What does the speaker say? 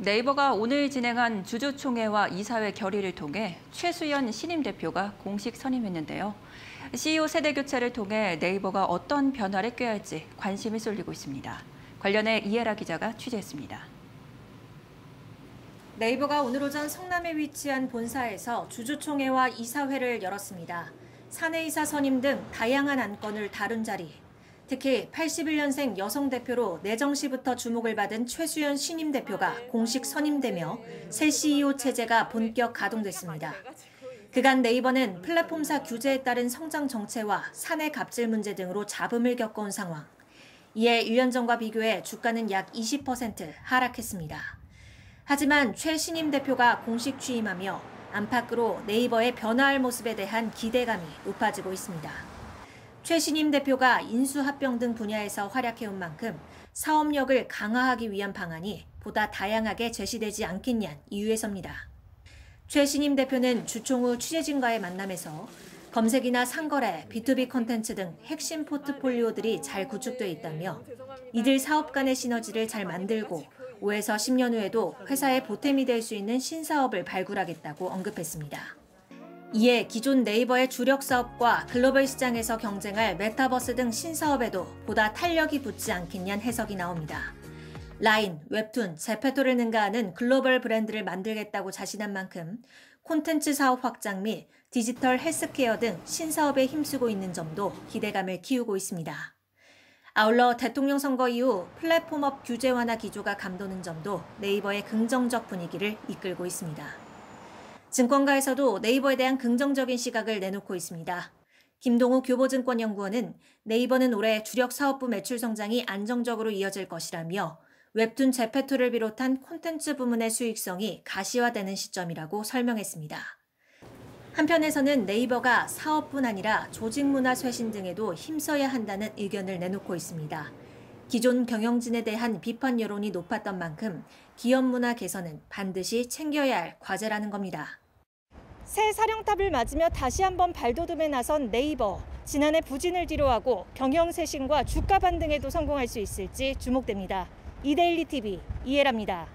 네이버가 오늘 진행한 주주총회와 이사회 결의를 통해 최수연 신임 대표가 공식 선임했는데요. CEO 세대 교체를 통해 네이버가 어떤 변화를 꾀할지 관심이 쏠리고 있습니다. 관련해 이해라 기자가 취재했습니다. 네이버가 오늘 오전 성남에 위치한 본사에서 주주총회와 이사회를 열었습니다. 사내이사 선임 등 다양한 안건을 다룬 자리. 특히 81년생 여성 대표로 내정 시부터 주목을 받은 최수연 신임 대표가 공식 선임되며 새 CEO 체제가 본격 가동됐습니다. 그간 네이버는 플랫폼사 규제에 따른 성장 정체와 사내 갑질 문제 등으로 잡음을 겪어온 상황. 이에 1년 전과 비교해 주가는 약 20% 하락했습니다. 하지만 최 신임 대표가 공식 취임하며 안팎으로 네이버의 변화할 모습에 대한 기대감이 높아지고 있습니다. 최 신임 대표가 인수합병 등 분야에서 활약해온 만큼 사업력을 강화하기 위한 방안이 보다 다양하게 제시되지 않겠냐는 이유에서입니다. 최 신임 대표는 주총 후 취재진과의 만남에서 검색이나 상거래, B2B 콘텐츠 등 핵심 포트폴리오들이 잘 구축돼 있다며 이들 사업 간의 시너지를 잘 만들고 5에서 10년 후에도 회사의 보탬이 될 수 있는 신사업을 발굴하겠다고 언급했습니다. 이에 기존 네이버의 주력 사업과 글로벌 시장에서 경쟁할 메타버스 등 신사업에도 보다 탄력이 붙지 않겠냐는 해석이 나옵니다. 라인, 웹툰, 제페토를 능가하는 글로벌 브랜드를 만들겠다고 자신한 만큼 콘텐츠 사업 확장 및 디지털 헬스케어 등 신사업에 힘쓰고 있는 점도 기대감을 키우고 있습니다. 아울러 대통령 선거 이후 플랫폼업 규제 완화 기조가 감도는 점도 네이버의 긍정적 분위기를 이끌고 있습니다. 증권가에서도 네이버에 대한 긍정적인 시각을 내놓고 있습니다. 김동우 교보증권연구원은 네이버는 올해 주력 사업부 매출 성장이 안정적으로 이어질 것이라며 웹툰 제페토를 비롯한 콘텐츠 부문의 수익성이 가시화되는 시점이라고 설명했습니다. 한편에서는 네이버가 사업뿐 아니라 조직 문화 쇄신 등에도 힘써야 한다는 의견을 내놓고 있습니다. 기존 경영진에 대한 비판 여론이 높았던 만큼 기업 문화 개선은 반드시 챙겨야 할 과제라는 겁니다. 새 사령탑을 맞으며 다시 한번 발돋움에 나선 네이버. 지난해 부진을 뒤로하고 경영 쇄신과 주가 반등에도 성공할 수 있을지 주목됩니다. 이데일리 TV 이해랍니다.